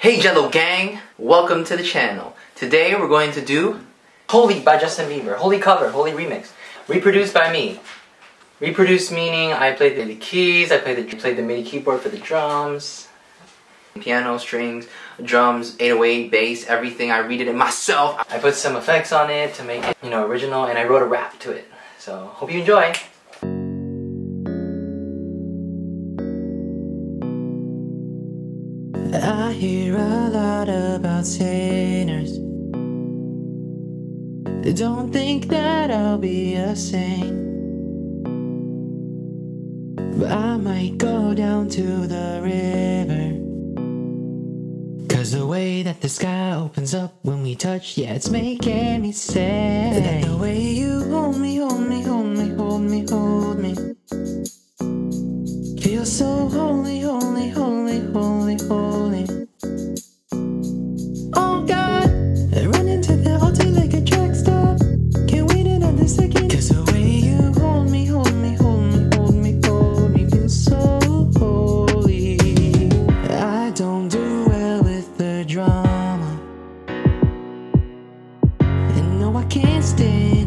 Hey Jello Gang, welcome to the channel. Today we're going to do Holy by Justin Bieber. Holy cover, Holy remix. Reproduced by me. Reproduced meaning I played the keys, I played the, played the MIDI keyboard for the drums, piano, strings, drums, 808, bass, everything. I redid it myself. I put some effects on it to make it, you know, original and I wrote a rap to it. So, hope you enjoy. About sinners. Don't think that I'll be a saint. But I might go down to the river. Cause the way that the sky opens up when we touch, yeah, it's making me say that the way you hold me, hold me, hold me, hold me, hold me. Feels so holy, holy, holy, holy, holy. I can't stand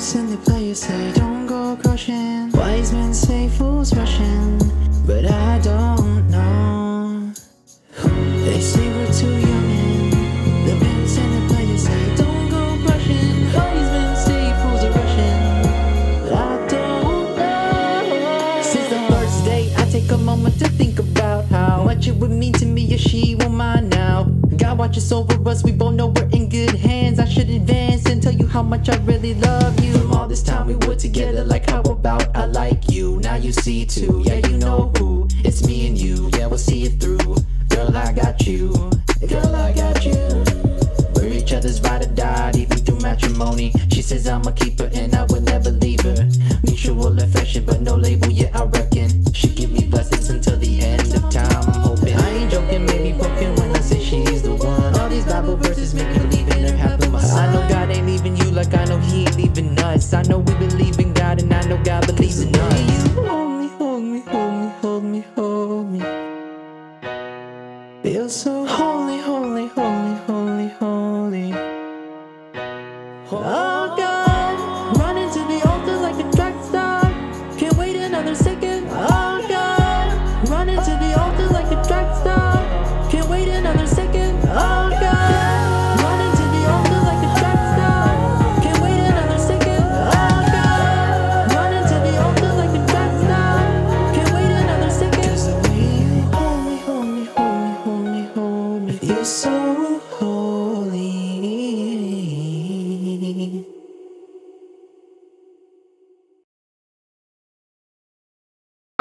pimps and the players say don't go crushing. Wise men say fools rushing, but I don't know. They say we're too young and the pimps and the players say don't go crushing. Wise men say fools are rushing, but I don't know. Since the first day, I take a moment to think about how much it would mean to me if she were mine now. God watches over us, we both know we're in good hands. How much I really love you. From all this time we were together, like how about I like you? Now you see too, yeah, you know who. It's me and you, yeah, we'll see it through. Girl, I got you, girl, I got you. We're each other's ride or die, even through matrimony. She says I'm a keeper and I will never leave her. Mutual affection, but no label, yeah, I reckon. She give me blessings until the end of time. I'm hoping I ain't joking, maybe broken when I say she's the one. All these Bible verses make me God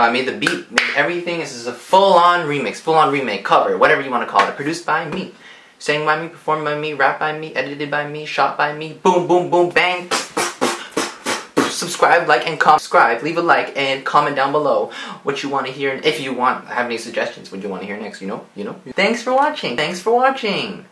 I made the beat, made everything. This is a full-on remix, full-on remake, cover, whatever you want to call it. Produced by me, sang by me, performed by me, rap by me, edited by me, shot by me. Boom, boom, boom, bang. Subscribe, like, and comment. Subscribe, leave a like, and comment down below what you want to hear. And if you want, have any suggestions, what you want to hear next. You know, you know. Thanks for watching. Thanks for watching.